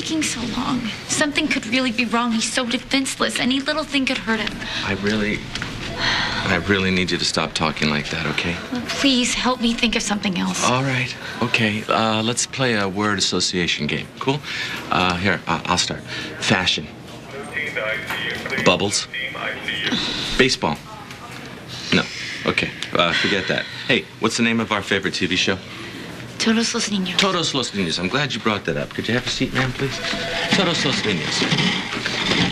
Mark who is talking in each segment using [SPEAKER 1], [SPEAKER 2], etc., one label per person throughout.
[SPEAKER 1] taking so long? Something could really be wrong. He's so defenseless. Any little thing could hurt him.
[SPEAKER 2] I really. I really need you to stop talking like that, okay?
[SPEAKER 1] Well, please help me think of something else.
[SPEAKER 2] All right. Okay. Uh, let's play a word association game. Cool? Uh, here, I'll start. Fashion. Bubbles. Baseball. No. Okay. Uh, forget that. Hey, what's the name of our favorite TV show?
[SPEAKER 1] Todos los niños.
[SPEAKER 2] Todos los Niños. I'm glad you brought that up. Could you have a seat, ma'am, please? Todos los Niños.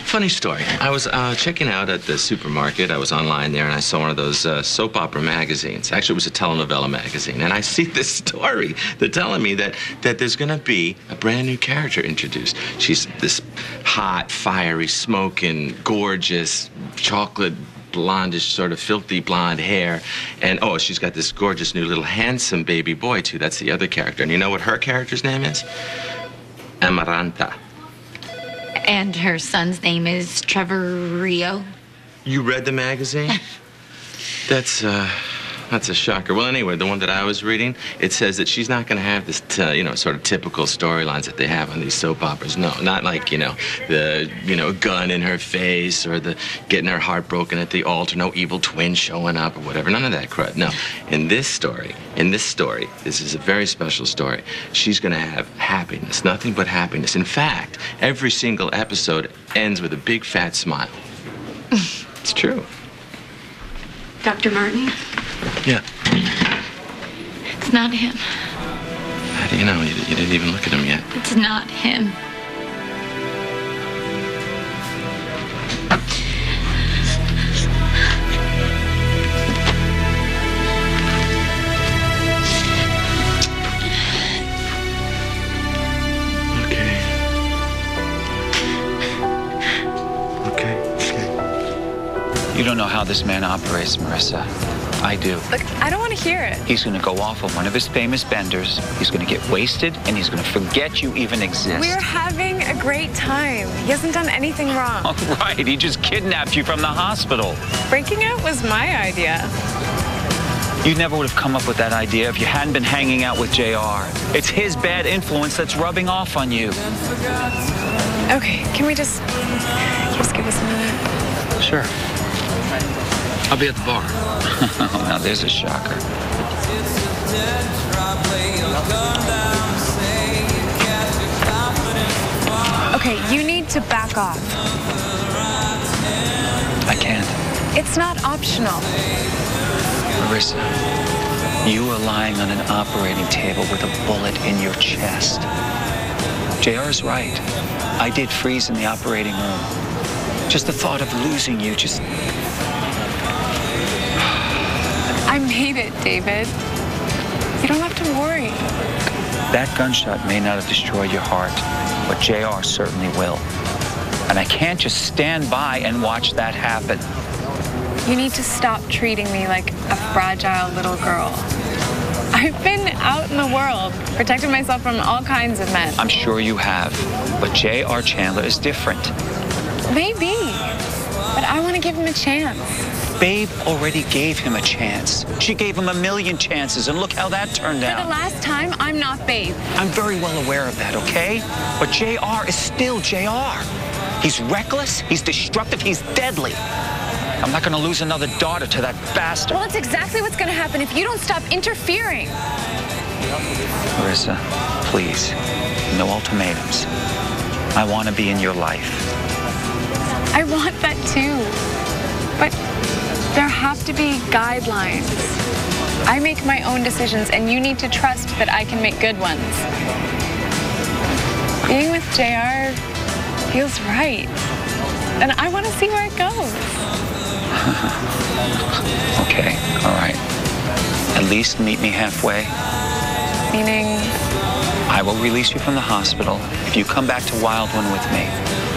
[SPEAKER 2] Funny story. I was uh, checking out at the supermarket. I was online there, and I saw one of those uh, soap opera magazines. Actually, it was a telenovela magazine. And I see this story. They're telling me that, that there's going to be a brand new character introduced. She's this hot, fiery, smoking, gorgeous, chocolate blondish, sort of filthy blonde hair. And oh, she's got this gorgeous new little handsome baby boy, too. That's the other character. And you know what her character's name is? Amaranta.
[SPEAKER 1] And her son's name is Trevor Rio.
[SPEAKER 2] You read the magazine? That's, uh, that's a shocker. Well, anyway, the one that I was reading, it says that she's not going to have this, t- you know, sort of typical storylines that they have on these soap operas. No, not like, you know, the, you know, gun in her face or the getting her heart broken at the altar, no evil twin showing up or whatever. None of that crud. No. In this story, in this story, this is a very special story. She's going to have happiness, nothing but happiness. In fact, every single episode ends with a big fat smile. it's true.
[SPEAKER 3] Dr. Martin?
[SPEAKER 2] Yeah.
[SPEAKER 1] It's not him.
[SPEAKER 2] How do you know? You, you didn't even look at him yet.
[SPEAKER 1] It's not him.
[SPEAKER 2] Okay. Okay. Okay.
[SPEAKER 4] You don't know how this man operates, Marissa. I do.
[SPEAKER 5] Look, I don't want to hear it.
[SPEAKER 4] He's going to go off on one of his famous benders. He's going to get wasted, and he's going to forget you even exist.
[SPEAKER 5] We're having a great time. He hasn't done anything wrong.
[SPEAKER 4] All right, he just kidnapped you from the hospital.
[SPEAKER 5] Breaking out was my idea.
[SPEAKER 4] You never would have come up with that idea if you hadn't been hanging out with JR. It's his bad influence that's rubbing off on you.
[SPEAKER 5] Okay, can we just just give us a minute?
[SPEAKER 4] Sure. I'll be at the bar. oh, now there's a shocker.
[SPEAKER 5] Okay, you need to back off.
[SPEAKER 4] I can't.
[SPEAKER 5] It's not optional.
[SPEAKER 4] Marissa, you are lying on an operating table with a bullet in your chest. JR is right. I did freeze in the operating room. Just the thought of losing you just.
[SPEAKER 5] Made it, David. You don't have to worry.
[SPEAKER 4] That gunshot may not have destroyed your heart, but JR certainly will. And I can't just stand by and watch that happen.
[SPEAKER 5] You need to stop treating me like a fragile little girl. I've been out in the world, protecting myself from all kinds of men.
[SPEAKER 4] I'm sure you have, but J.R. Chandler is different.
[SPEAKER 5] Maybe. But I want to give him a chance.
[SPEAKER 4] Babe already gave him a chance. She gave him a million chances, and look how that turned out.
[SPEAKER 5] For the last time, I'm not babe.
[SPEAKER 4] I'm very well aware of that, okay? But JR is still JR. He's reckless, he's destructive, he's deadly. I'm not gonna lose another daughter to that bastard.
[SPEAKER 5] Well, that's exactly what's going to happen if you don't stop interfering.
[SPEAKER 4] Marissa, please, no ultimatums. I wanna be in your life.
[SPEAKER 5] I want that too. But there have to be guidelines. I make my own decisions, and you need to trust that I can make good ones. Being with JR feels right. And I want to see where it goes.
[SPEAKER 4] Okay, all right. At least meet me halfway.
[SPEAKER 5] Meaning,
[SPEAKER 4] I will release you from the hospital if you come back to Wildwind with me.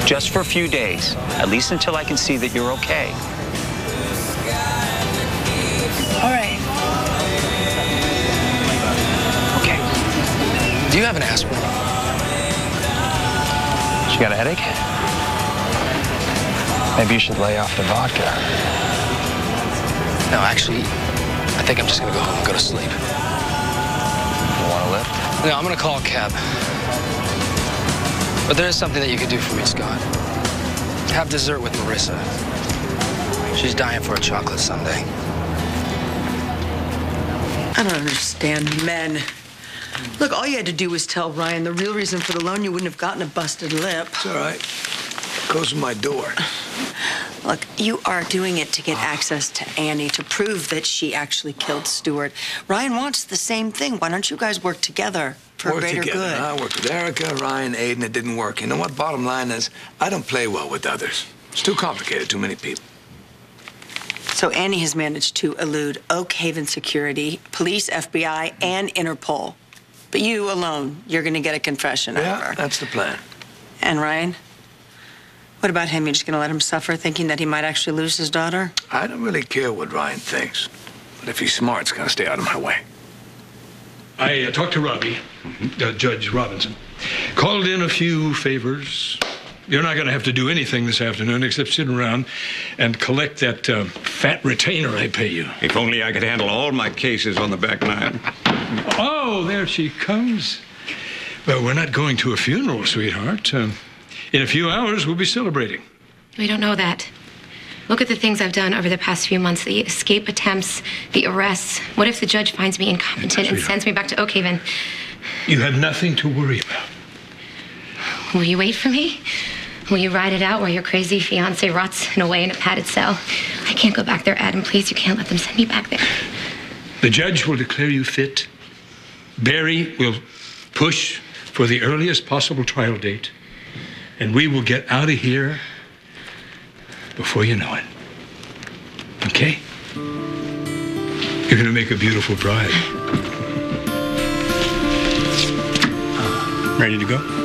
[SPEAKER 4] Just for a few days, at least until I can see that you're okay.
[SPEAKER 6] Have an aspirin?
[SPEAKER 7] She got a headache? Maybe you should lay off the vodka.
[SPEAKER 6] No, actually, I think I'm just gonna go home and go to sleep.
[SPEAKER 7] You want to lift?
[SPEAKER 6] No, I'm gonna call a cab. But there is something that you could do for me, Scott. Have dessert with Marissa. She's dying for a chocolate sundae.
[SPEAKER 8] I don't understand men. Look, all you had to do was tell Ryan the real reason for the loan. You wouldn't have gotten a busted lip.
[SPEAKER 9] It's all right. Close my door.
[SPEAKER 8] Look, you are doing it to get ah. access to Annie to prove that she actually killed Stuart. Ryan wants the same thing. Why don't you guys work together for
[SPEAKER 9] work
[SPEAKER 8] greater
[SPEAKER 9] together.
[SPEAKER 8] good?
[SPEAKER 9] I worked with Erica, Ryan, Aidan. It didn't work. You know what? Bottom line is, I don't play well with others. It's too complicated. Too many people.
[SPEAKER 8] So Annie has managed to elude Oak Haven security, police, FBI, and Interpol. But you alone, you're going to get a confession out of
[SPEAKER 9] Yeah,
[SPEAKER 8] her.
[SPEAKER 9] that's the plan.
[SPEAKER 8] And Ryan? What about him? You're just going to let him suffer, thinking that he might actually lose his daughter?
[SPEAKER 9] I don't really care what Ryan thinks. But if he's smart, it's to stay out of my way.
[SPEAKER 10] I uh, talked to Robbie, uh, Judge Robinson. Called in a few favors. You're not going to have to do anything this afternoon except sit around and collect that uh, fat retainer I pay you.
[SPEAKER 11] If only I could handle all my cases on the back nine.
[SPEAKER 10] Oh, there she comes. Well, we're not going to a funeral, sweetheart. Um, in a few hours, we'll be celebrating.
[SPEAKER 12] We don't know that. Look at the things I've done over the past few months the escape attempts, the arrests. What if the judge finds me incompetent and sends me back to Oak Haven?
[SPEAKER 10] You have nothing to worry about.
[SPEAKER 12] Will you wait for me? Will you ride it out while your crazy fiance rots in away in a padded cell? I can't go back there, Adam. Please, you can't let them send me back there.
[SPEAKER 10] The judge will declare you fit. Barry will push for the earliest possible trial date. And we will get out of here before you know it. Okay? You're going to make a beautiful bride.
[SPEAKER 11] Ready to go?